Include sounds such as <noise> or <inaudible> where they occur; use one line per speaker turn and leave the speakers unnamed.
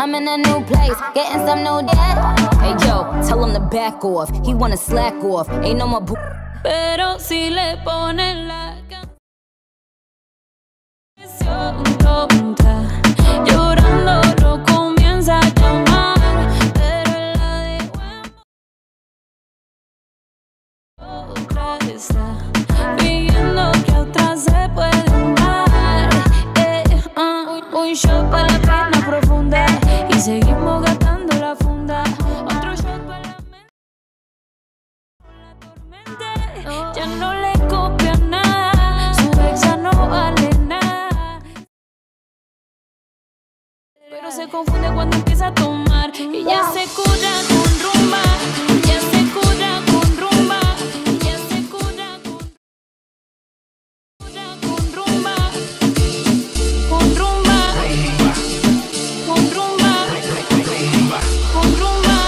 I'm in a new place, getting some new debt. Hey yo, tell him to back off. He wanna slack off. Ain't no more boo.
Pero si le ponen la canción tonta, que otra se dar. Eh, ah, uh, un <laughs> Ya no le copia nada, su ex no vale nada. Pero se confunde cuando empieza a tomar y ya se cura con rumba. Ya se cura con rumba. Ya se cura con, con rumba. Con rumba. Con rumba. Con rumba. Con rumba.